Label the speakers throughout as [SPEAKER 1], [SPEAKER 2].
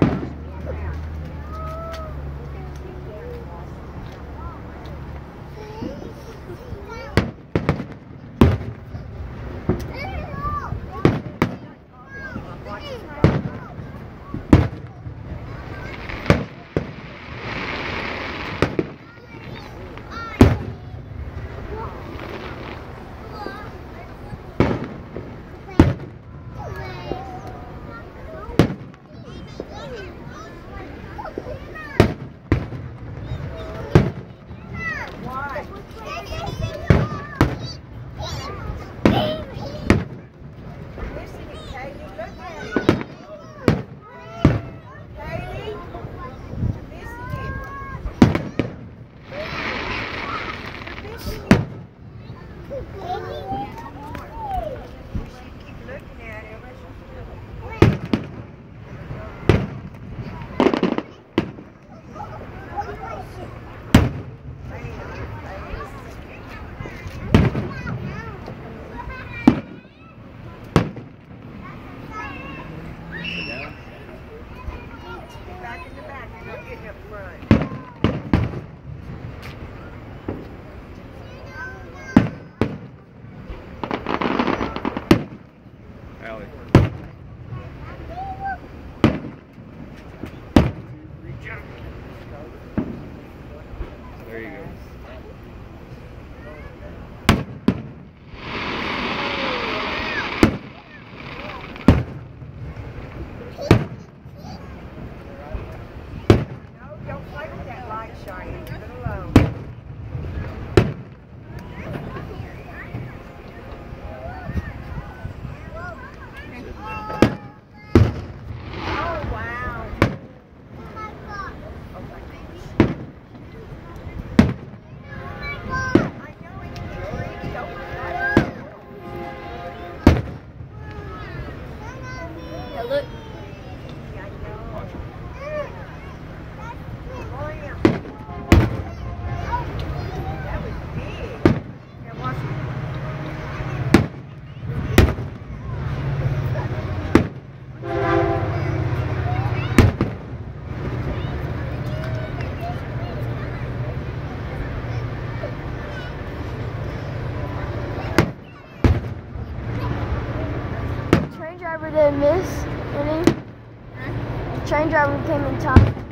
[SPEAKER 1] first. There you go.
[SPEAKER 2] for the miss inning. Train driver came in time.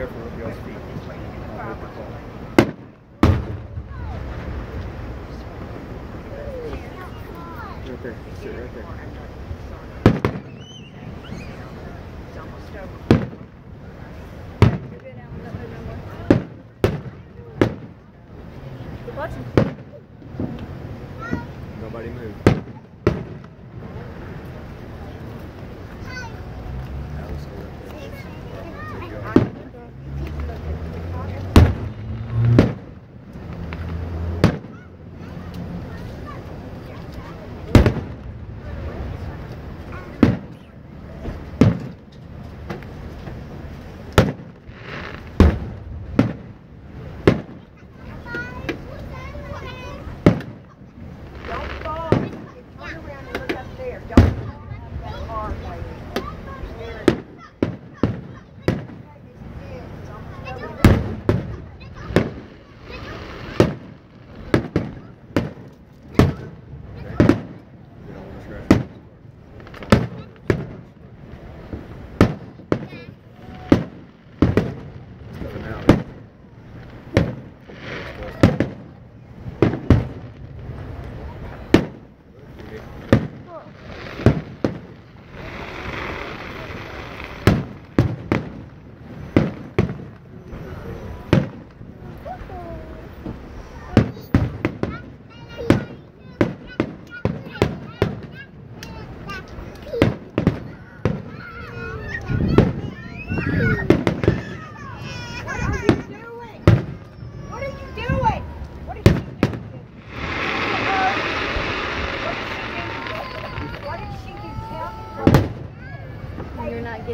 [SPEAKER 1] careful with y'all's. Right there, sit right there. Nobody
[SPEAKER 2] moved.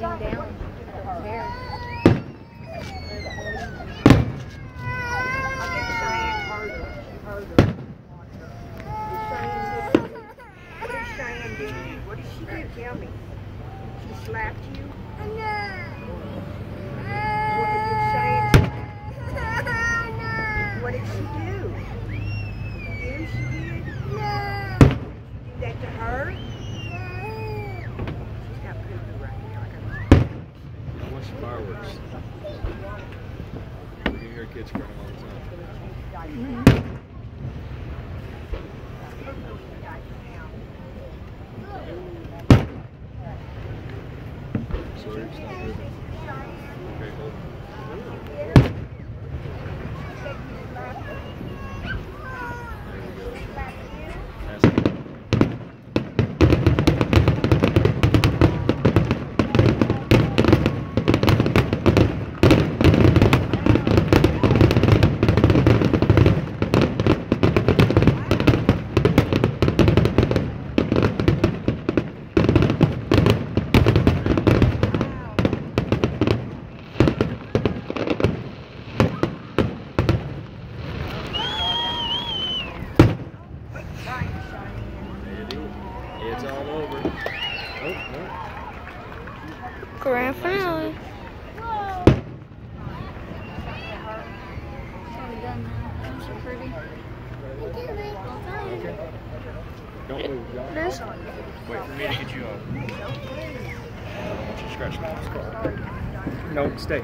[SPEAKER 2] getting down. Okay, hold on. It's all over. Oh, no.
[SPEAKER 3] Grand finale.
[SPEAKER 2] Okay. Don't move, John. Wait for me to get you up. Want you scratch the No, stay.